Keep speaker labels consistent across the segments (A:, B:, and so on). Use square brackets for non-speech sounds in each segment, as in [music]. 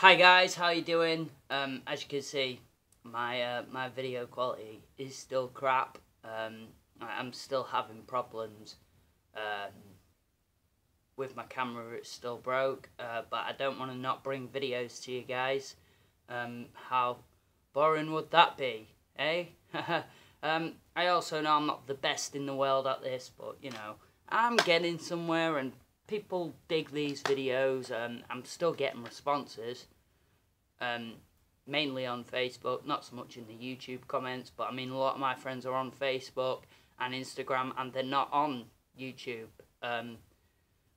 A: Hi guys, how are you doing? Um, as you can see, my uh, my video quality is still crap. Um, I'm still having problems um, with my camera. It's still broke, uh, but I don't want to not bring videos to you guys. Um, how boring would that be, eh? [laughs] um, I also know I'm not the best in the world at this, but you know I'm getting somewhere and people dig these videos. Um, I'm still getting responses, um, mainly on Facebook, not so much in the YouTube comments, but I mean, a lot of my friends are on Facebook and Instagram, and they're not on YouTube. Um,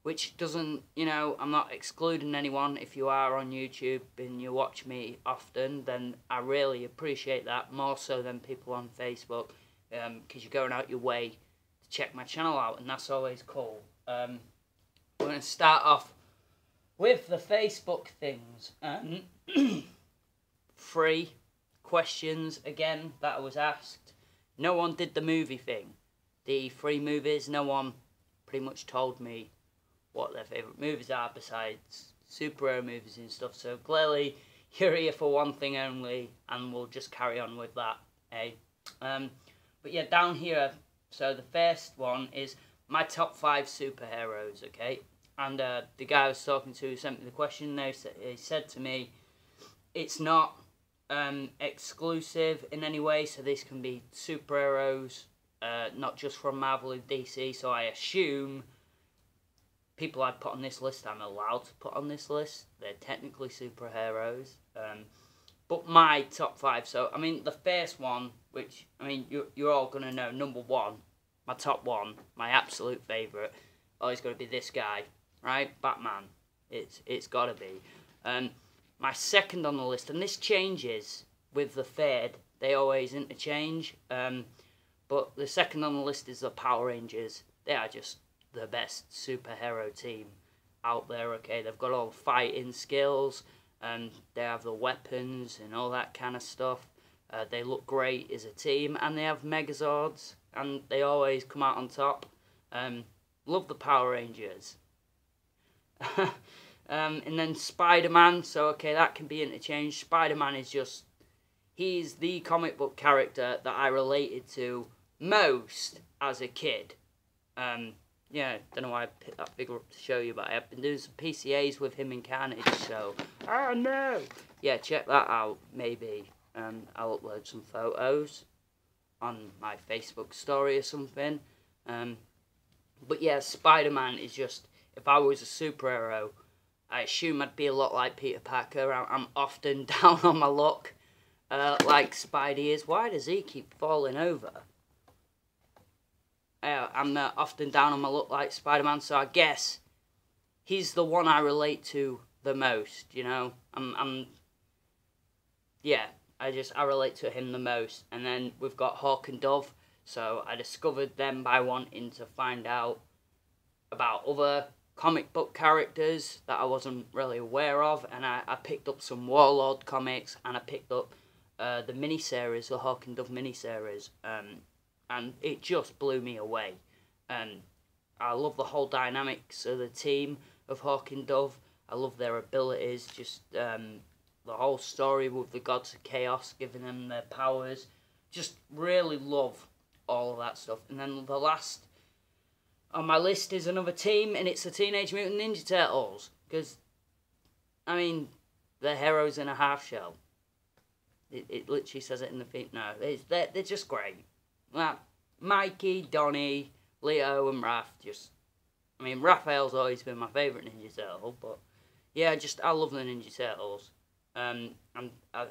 A: which doesn't, you know, I'm not excluding anyone. If you are on YouTube and you watch me often, then I really appreciate that, more so than people on Facebook, because um, you're going out your way to check my channel out, and that's always cool. Um, we're going to start off with the Facebook things. Um, [clears throat] three questions again that I was asked. No one did the movie thing. The three movies, no one pretty much told me what their favourite movies are besides superhero movies and stuff. So clearly [laughs] you're here for one thing only and we'll just carry on with that. Eh? Um, but yeah, down here, so the first one is my top five superheroes, okay? And uh, the guy I was talking to sent me the question. They he said to me, it's not um, exclusive in any way, so this can be superheroes, uh, not just from Marvel and DC. So I assume people I'd put on this list, I'm allowed to put on this list. They're technically superheroes. Um, but my top five, so I mean, the first one, which I mean, you're, you're all gonna know, number one, my top one, my absolute favourite, always got to be this guy, right? Batman. It's it's got to be. Um, my second on the list, and this changes with the third. They always interchange. Um, but the second on the list is the Power Rangers. They are just the best superhero team out there. Okay, they've got all the fighting skills, and they have the weapons and all that kind of stuff. Uh, they look great as a team, and they have Megazords, and they always come out on top. Um, love the Power Rangers. [laughs] um, and then Spider-Man, so okay, that can be interchanged. Spider-Man is just, he's the comic book character that I related to most as a kid. Um, yeah, don't know why I picked that figure up to show you, but I've been doing some PCAs with him in Carnage, so... Oh, no! Yeah, check that out, maybe. Um, I'll upload some photos on my Facebook story or something. Um, but yeah, Spider-Man is just, if I was a superhero, I assume I'd be a lot like Peter Parker. I'm often [laughs] down on my luck, uh, like Spidey is. Why does he keep falling over? Uh, I'm uh, often down on my luck like Spider-Man, so I guess he's the one I relate to the most, you know? I'm, I'm, yeah, I just, I relate to him the most. And then we've got Hawk and Dove, so I discovered them by wanting to find out about other comic book characters that I wasn't really aware of, and I, I picked up some Warlord comics, and I picked up uh, the miniseries, the Hawk and Dove miniseries, um, and it just blew me away. And I love the whole dynamics of the team of Hawk and Dove. I love their abilities, just um, the whole story with the gods of chaos giving them their powers. Just really love all of that stuff. And then the last on my list is another team, and it's the Teenage Mutant Ninja Turtles. Because, I mean, they're heroes in a half shell. It, it literally says it in the feet. No, they're, they're just great. Like, Mikey, Donnie, Leo, and Raph, just... I mean, Raphael's always been my favourite Ninja Turtle, but... Yeah, just, I love the Ninja Turtles. Um, and uh,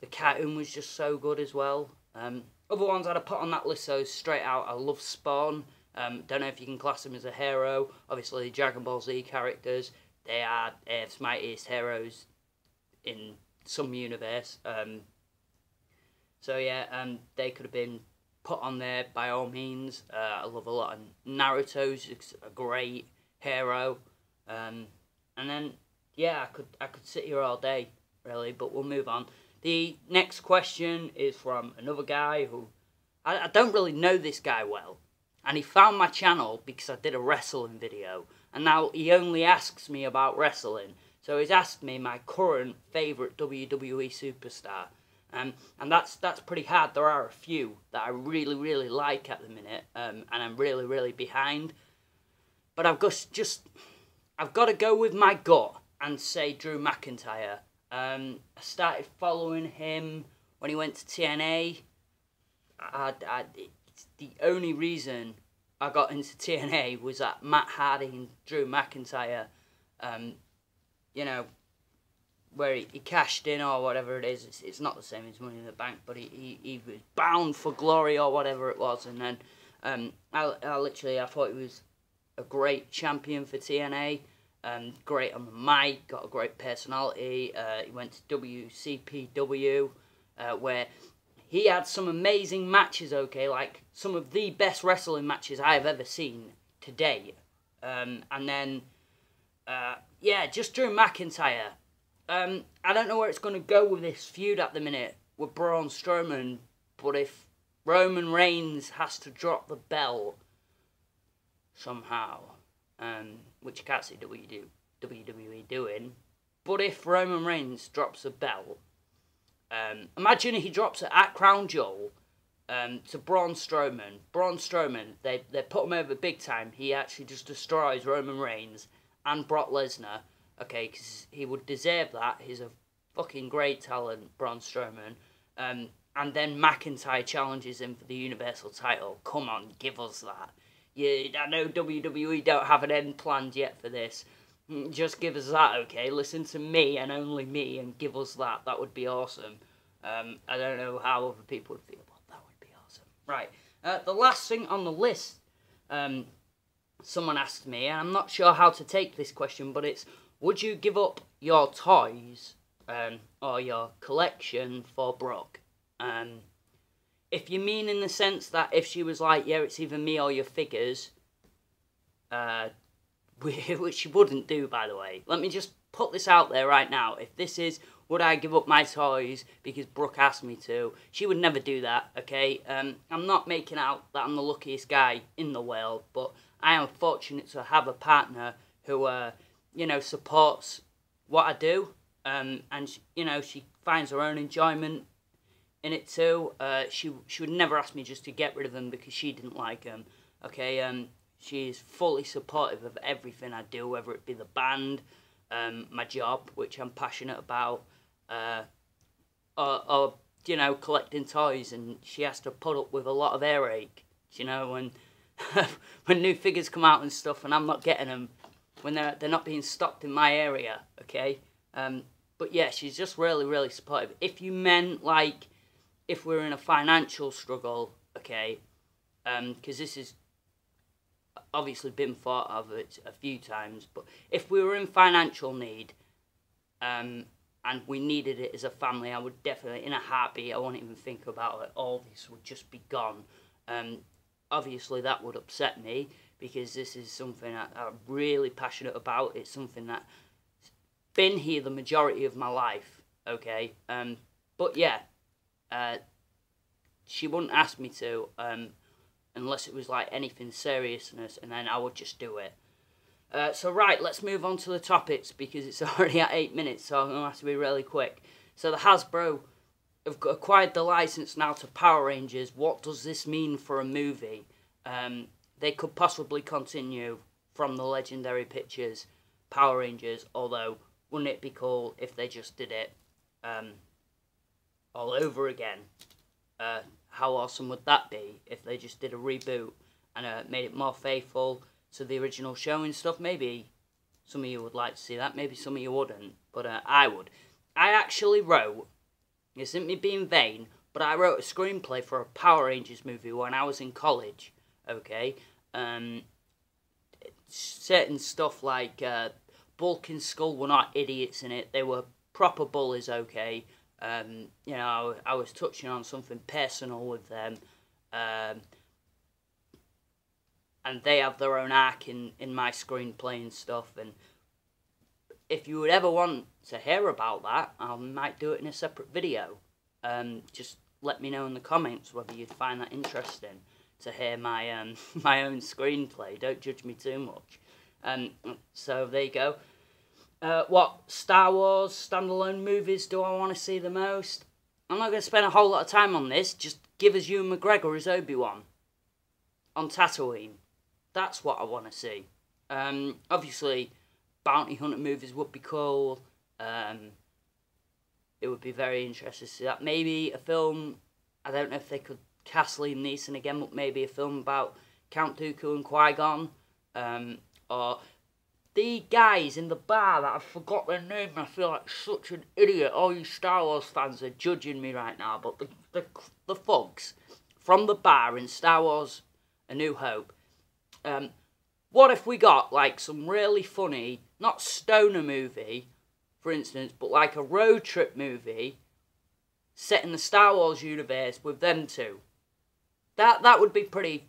A: the cartoon was just so good as well. Um, other ones I'd have put on that list, so straight out, I love Spawn. Um, don't know if you can class him as a hero. Obviously, Dragon Ball Z characters, they are Earth's mightiest heroes in some universe. Um, so yeah, um, they could have been put on there by all means. Uh, I love a lot of Naruto's a great hero. Um, and then yeah, I could I could sit here all day really, but we'll move on. The next question is from another guy who I, I don't really know this guy well, and he found my channel because I did a wrestling video, and now he only asks me about wrestling. So he's asked me my current favourite WWE superstar. Um, and that's that's pretty hard. There are a few that I really, really like at the minute, um, and I'm really, really behind. But I've got just, I've got to go with my gut and say Drew McIntyre. Um, I started following him when he went to TNA. I, I, the only reason I got into TNA was that Matt Hardy and Drew McIntyre, um, you know, where he, he, cashed in or whatever it is. It's, it's not the same as Money in the Bank, but he, he, he was bound for glory or whatever it was. And then um, I, I literally I thought he was a great champion for TNA. Um, great on the mic, got a great personality. Uh, he went to WCPW, uh, where he had some amazing matches, okay, like some of the best wrestling matches I have ever seen today. Um, and then, uh, yeah, just Drew McIntyre. Um, I don't know where it's going to go with this feud at the minute with Braun Strowman, but if Roman Reigns has to drop the belt somehow, um, which you can't see WWE doing, but if Roman Reigns drops a belt, um, imagine he drops it at Crown Jewel um, to Braun Strowman. Braun Strowman, they, they put him over big time. He actually just destroys Roman Reigns and Brock Lesnar. Okay, because he would deserve that. He's a fucking great talent, Braun Strowman. Um, and then McIntyre challenges him for the Universal title. Come on, give us that. Yeah, I know WWE don't have an end planned yet for this. Mm, just give us that, okay? Listen to me and only me and give us that. That would be awesome. Um, I don't know how other people would feel, but that would be awesome. Right. Uh, the last thing on the list, um, someone asked me, and I'm not sure how to take this question, but it's would you give up your toys um, or your collection for Brooke? Um, if you mean in the sense that if she was like, yeah, it's either me or your figures, uh, [laughs] which she wouldn't do, by the way. Let me just put this out there right now. If this is, would I give up my toys because Brooke asked me to? She would never do that, okay? Um, I'm not making out that I'm the luckiest guy in the world, but I am fortunate to have a partner who, uh, you know, supports what I do. Um, and, you know, she finds her own enjoyment in it too. Uh, she, she would never ask me just to get rid of them because she didn't like them, okay? Um, fully supportive of everything I do, whether it be the band, um, my job, which I'm passionate about, uh, or, or, you know, collecting toys. And she has to put up with a lot of earache, you know, when, [laughs] when new figures come out and stuff and I'm not getting them, when they're, they're not being stocked in my area, okay? Um, but yeah, she's just really, really supportive. If you meant, like, if we're in a financial struggle, okay, because um, this is obviously been thought of it a few times, but if we were in financial need, um, and we needed it as a family, I would definitely, in a heartbeat, I won't even think about it. All this would just be gone. Um, obviously, that would upset me because this is something I, I'm really passionate about. It's something that's been here the majority of my life. Okay, um, but yeah, uh, she wouldn't ask me to. Um, unless it was like anything seriousness, and then I would just do it. Uh, so right, let's move on to the topics because it's [laughs] already at eight minutes, so I'm gonna have to be really quick. So the Hasbro have acquired the license now to Power Rangers. What does this mean for a movie? Um, they could possibly continue from the legendary pictures Power Rangers, although wouldn't it be cool if they just did it um, all over again? Uh, how awesome would that be if they just did a reboot and uh, made it more faithful to the original show and stuff? Maybe some of you would like to see that, maybe some of you wouldn't, but uh, I would. I actually wrote, it isn't me being vain, but I wrote a screenplay for a Power Rangers movie when I was in college, okay? Um, certain stuff like uh, Bulk and Skull were not idiots in it, they were proper bullies, okay? Um, you know, I was touching on something personal with them. Um, and they have their own arc in, in my screenplay and stuff. And if you would ever want to hear about that, I might do it in a separate video. Um, just let me know in the comments whether you'd find that interesting to hear my um, [laughs] my own screenplay. Don't judge me too much. Um, so there you go. Uh, what Star Wars standalone movies do I want to see the most? I'm not going to spend a whole lot of time on this. Just give us Ewan McGregor as Obi Wan on Tatooine. That's what I want to see. Um, obviously, bounty hunter movies would be cool. Um, it would be very interesting to see that. Maybe a film. I don't know if they could cast Liam Neeson again, but maybe a film about Count Dooku and Qui Gon, um, or the guys in the bar that I forgot their name. I feel like such an idiot. All you Star Wars fans are judging me right now, but the the the thugs from the bar in Star Wars: A New Hope. Um, what if we got like some really funny, not stoner movie, for instance, but like a road trip movie set in the Star Wars universe with them two? That that would be pretty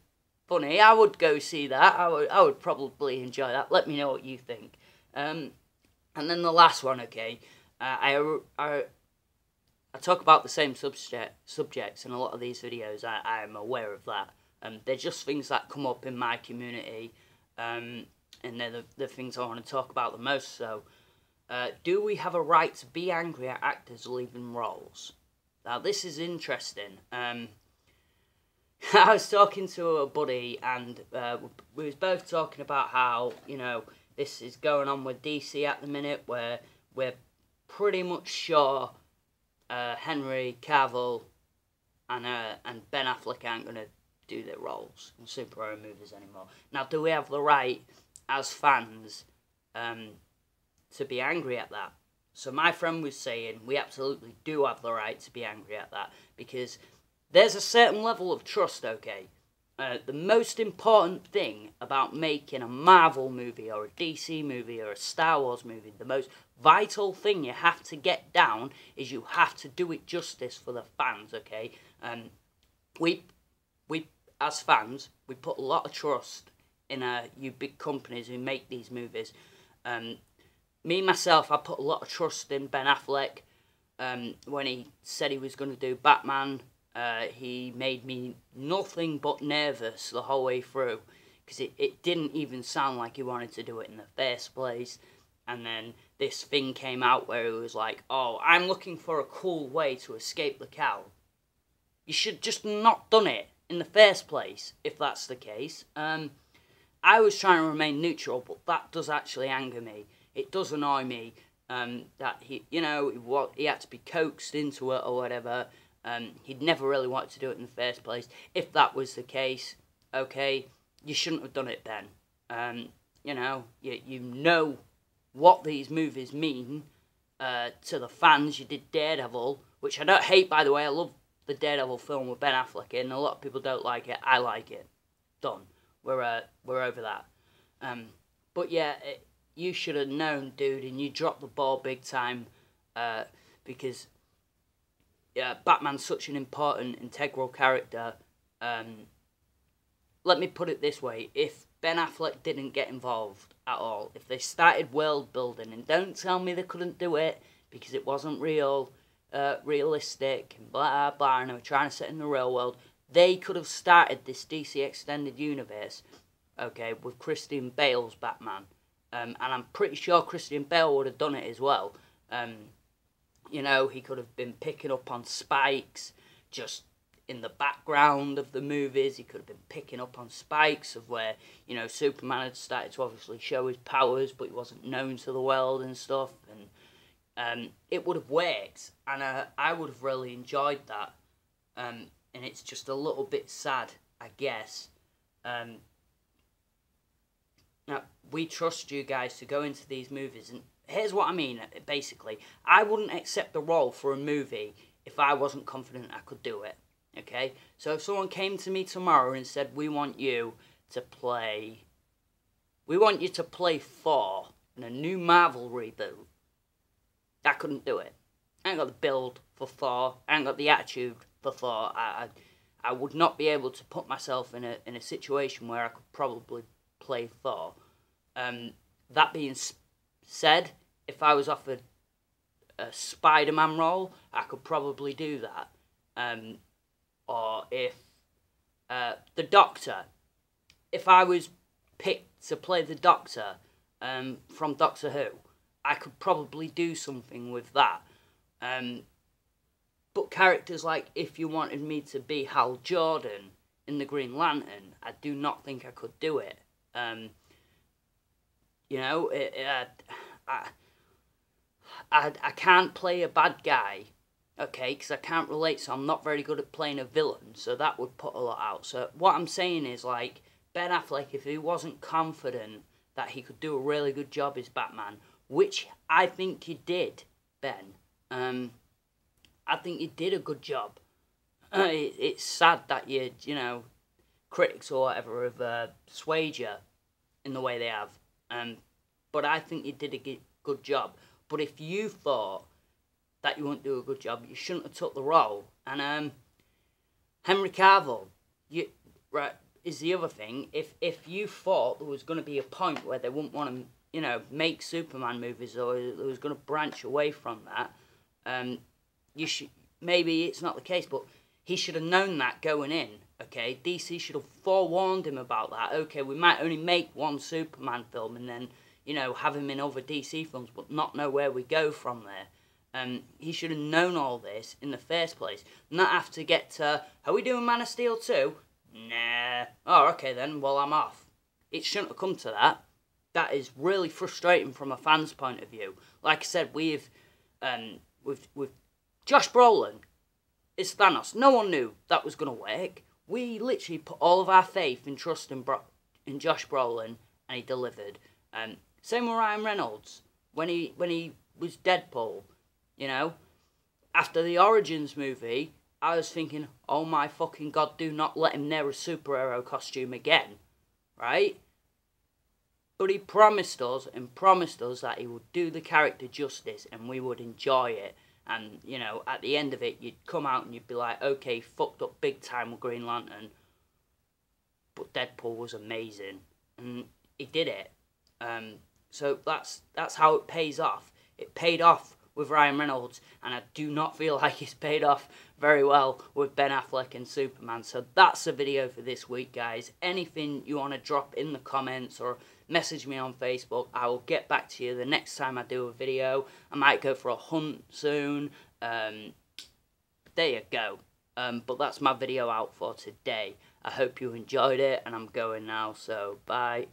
A: funny. I would go see that. I would I would probably enjoy that. Let me know what you think. Um, and then the last one, okay. Uh, I, I I talk about the same subject subjects in a lot of these videos. I I am aware of that. Um, they're just things that come up in my community, um, and they're the, the things I want to talk about the most. So, uh, do we have a right to be angry at actors leaving roles? Now, this is interesting. Um, [laughs] I was talking to a buddy, and uh, we was both talking about how you know this is going on with DC at the minute, where we're pretty much sure uh, Henry Cavill and uh, and Ben Affleck aren't going to do their roles in superhero movies anymore. Now, do we have the right as fans um, to be angry at that? So my friend was saying we absolutely do have the right to be angry at that because there's a certain level of trust, okay? Uh, the most important thing about making a Marvel movie or a DC movie or a Star Wars movie, the most vital thing you have to get down is you have to do it justice for the fans, okay? Um, we, we as fans, we put a lot of trust in uh, you big companies who make these movies. Um, me myself, I put a lot of trust in Ben Affleck um, when he said he was going to do Batman uh, he made me nothing but nervous the whole way through because it, it didn't even sound like he wanted to do it in the first place. And then this thing came out where he was like, oh, I'm looking for a cool way to escape the cow. You should just not done it in the first place, if that's the case. Um, I was trying to remain neutral, but that does actually anger me. It does annoy me um, that he, you know, what he had to be coaxed into it or whatever. Um, he'd never really wanted to do it in the first place. If that was the case, okay, you shouldn't have done it then. Um, you know, you, you know what these movies mean uh, to the fans. You did Daredevil, which I don't hate, by the way. I love the Daredevil film with Ben Affleck in. A lot of people don't like it. I like it. Done. We're uh, we're over that. Um, but yeah, it, you should have known, dude, and you dropped the ball big time uh, because yeah, Batman's such an important, integral character. Um, let me put it this way: if Ben Affleck didn't get involved at all, if they started world building, and don't tell me they couldn't do it because it wasn't real, uh, realistic, and blah blah, and they were trying to set in the real world, they could have started this DC extended universe, okay, with Christian Bale's Batman, um, and I'm pretty sure Christian Bale would have done it as well. Um, you know, he could have been picking up on spikes just in the background of the movies. He could have been picking up on spikes of where, you know, Superman had started to obviously show his powers, but he wasn't known to the world and stuff. And um, it would have worked. And uh, I would have really enjoyed that. Um, and it's just a little bit sad, I guess. Um, now, we trust you guys to go into these movies and here's what I mean, basically. I wouldn't accept the role for a movie if I wasn't confident I could do it. Okay? So if someone came to me tomorrow and said, we want you to play... We want you to play Thor in a new Marvel reboot. I couldn't do it. I ain't got the build for Thor. I ain't got the attitude for Thor. I, I, I would not be able to put myself in a, in a situation where I could probably play Thor. Um, that being said, if I was offered a Spider-Man role, I could probably do that. Um, or if uh, the Doctor, if I was picked to play the Doctor um, from Doctor Who, I could probably do something with that. Um, but characters like if you wanted me to be Hal Jordan in the Green Lantern, I do not think I could do it. Um, you know, it, it, I, I, I can't play a bad guy, okay, because I can't relate, so I'm not very good at playing a villain, so that would put a lot out. So what I'm saying is, like, Ben Affleck, if he wasn't confident that he could do a really good job as Batman, which I think he did, Ben, um, I think he did a good job. Uh, [clears throat] it, it's sad that you, you know, critics or whatever have uh, swayed you in the way they have. Um, but I think you did a good job. But if you thought that you wouldn't do a good job, you shouldn't have took the role. And um, Henry Cavill, you right is the other thing. If if you thought there was going to be a point where they wouldn't want to, you know, make Superman movies or it was going to branch away from that, um, you should maybe it's not the case, but he should have known that going in. Okay, DC should have forewarned him about that. Okay, we might only make one Superman film and then you know have him in other DC films, but not know where we go from there. Um, he should have known all this in the first place, not have to get to. Are we doing Man of Steel 2? Nah. Oh, okay then. Well, I'm off. It shouldn't have come to that. That is really frustrating from a fan's point of view. Like I said, we've um, with with Josh Brolin, it's Thanos. No one knew that was going to work. We literally put all of our faith and trust in, Bro- in Josh Brolin, and he delivered. Um, same with Ryan Reynolds when he when he was Deadpool. You know, after the Origins movie, I was thinking, oh my fucking god, do not let him wear a superhero costume again, right? But he promised us and promised us that he would do the character justice and we would enjoy it. And, you know, at the end of it, you'd come out and you'd be like, okay, fucked up big time with Green Lantern. But Deadpool was amazing. And he did it. Um, so that's that's how it pays off. It paid off with Ryan Reynolds, and I do not feel [laughs] like it's paid off very well with Ben Affleck and Superman. So that's the video for this week, guys. Anything you want to drop in the comments or message me on Facebook, I will get back to you the next time I do a video. I might go for a hunt soon. Um, there you go. Um, but that's my video out for today. I hope you enjoyed it, and I'm going now, so bye.